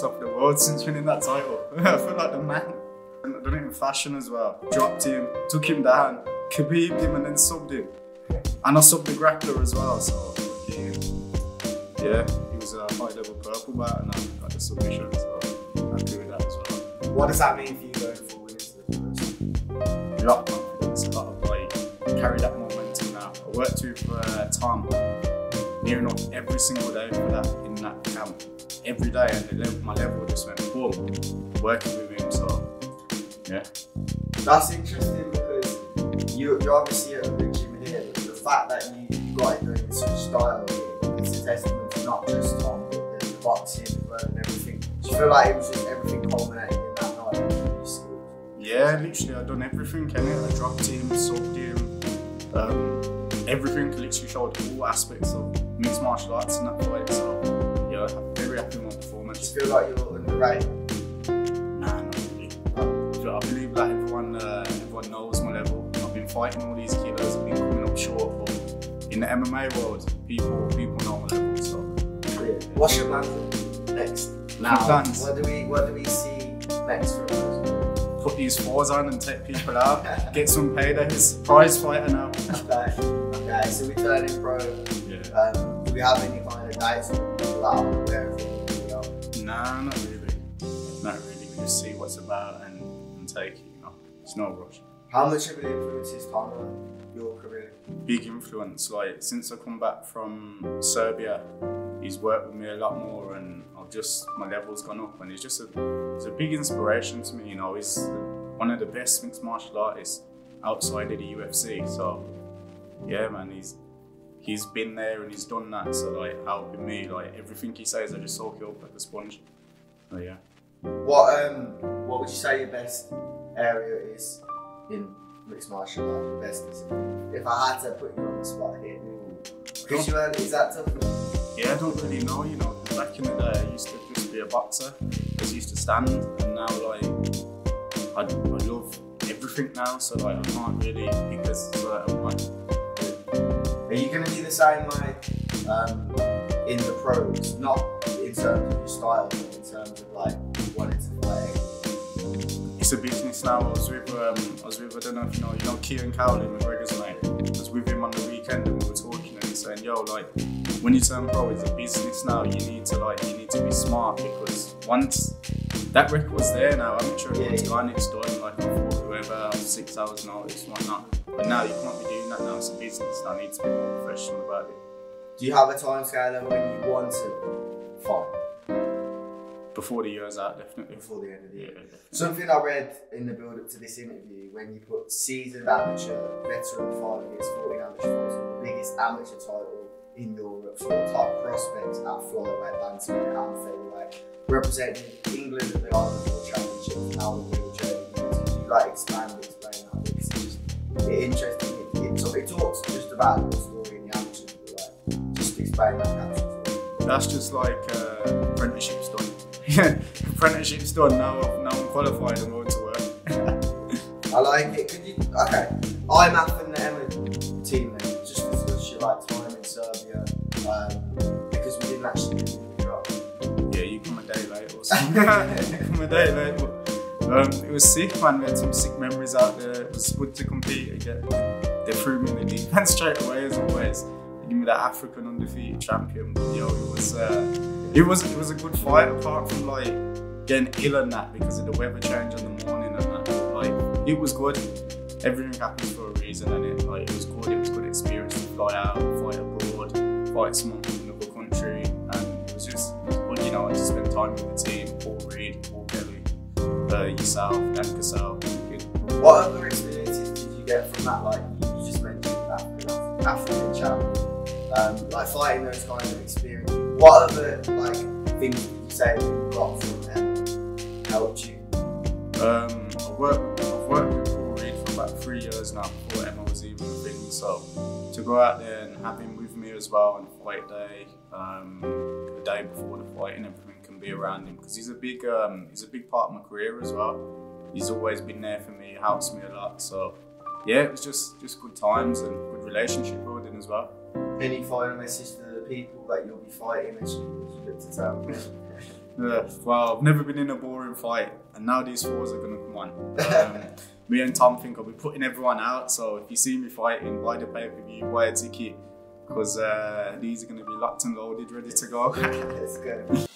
world since winning that title. I feel like the man. And I've done it in fashion as well. Dropped him, took him down, Khabib him, and then subbed him. And I subbed the grappler as well. So yeah, he was a high level purple belt, and I got the submission. So happy with that as well. What does that mean for you going forward into the pros? A lot of confidence, a lot of like carry that momentum now. I worked with uh, Tom near enough every single day for that in that camp. Every day, and the level, my level just went boom. Working with him, so yeah. That's interesting because you, you're obviously a big gym here, but the fact that you got it done in such style is a testament to not just Tom, but the, boxing, the blood and everything. Do you feel like it was just everything culminating in that night? Yeah, literally, I've done everything, can I dropped him, subbed him, um, everything, literally showed all aspects of mixed martial arts in that fight. So, yeah, I'm very happy with my Do performance. you feel like you're underrated? Nah, not really. I believe that everyone, uh, everyone knows my level. I've been fighting all these kilos, I've been coming up short, but in the MMA world, people people know my level. So, What's your plans next? Plans? What do we what do we see next from us? put these fours on and take people out, get some paydays, prize fighter now. Okay. Okay, so we turn in pro. Yeah. Um, do we have any kind of for people that are aware? You know? Nah, not really. Not really. We just see what's about and, and take it, you know. It's no rush. How much of an influence is Tom on your career? Big influence. Like since I come back from Serbia, he's worked with me a lot more and I've just my level's gone up and he's just a he's a big inspiration to me, you know. He's one of the best mixed martial artists outside of the UFC. So yeah man, he's he's been there and he's done that. So like helping me, like everything he says I just soak it up like a sponge. So yeah. What um what would you say your best area is in mixed martial arts? Best? If I had to put you on the spot here, because you earn, is that tough? Yeah, I don't really know, you know, Back in the day, I used to just be a boxer. I just used to stand, and now like I, I love everything now. So like I can't really pick a certain one. Are you going to be the same like um, in the pros? Not in terms of your style, but in terms of like wanting to fight. It's a business now. I was with um, I was with I don't know if you know you know Kieran Cowley, McGregor's mate. I was with him on the weekend, and we were talking, and he's saying, "Yo, like when you turn pro, it's a business now. You need to like you need to be smart because once that record's there now, amateur record's Yeah, yeah. gone, it's done. Like I fought whoever, six hours notice, whatnot. But now you can't be doing that now. It's a business. I need to be more professional about it. Do you have a time scale of when you want to fight Before the year's out, definitely. before the end of the year? definitely. Something I read in the build up to this interview when you put seasoned amateur, veteran fight against 40 amateur fights, the biggest amateur title in Europe for top prospects at flyweight, bantamweight, and featherweight, representing England at the IMMAF World Championship, now the journey. Did you like expand, interesting. It, it, it talks just about the story in the amateur, but like, just explain that caption. That's just like uh, apprenticeship's done. Yeah, apprenticeship's done. Now, now I'm qualified and going to work. I like it. Could you? Okay, I'm and the Emma teammate. Just discuss your like time in Serbia um, because we didn't actually do the drop. yeah, you come a day late or something. you come a day late. Um, it was sick, man. We had some sick memories out there. It was good to compete again. They threw me in the deep end straight away, as always. They gave me that African undefeated champion. Yo, it was, uh, it was, it was a good fight. Apart from like getting ill and that because of the weather change in the morning and that. Like, it was good. Everything happens for a reason, and it like it was good. It was a good experience to fly out, fight abroad, fight someone from another country, and it was just it was good, you know, to spend time with the team. Paul Reed, Paul Kelly, uh, yourself. What other experiences did you get from that? Like you, just mentioned African African champ, um, like fighting those kind of experiences. What other like things did you say that you got from them helped you? Um, I've worked, I've worked with Paul Reed for about three years now before Emma was even a thing. So to go out there and have him with me as well on fight day, um, the day before the fight, and everything be around him because he's a big, um, he's a big part of my career as well. He's always been there for me, helps me a lot. So yeah, it was just just good times and good relationship building as well. Any final message to the people that you'll be fighting as you, look to town? Yeah, well, I've never been in a boring fight, and now these fours are gonna come on. Um, me and Tom think I'll be putting everyone out, so if you see me fighting, buy the pay per view, buy a ticket, because uh, these are gonna be locked and loaded, ready to go. Let's go.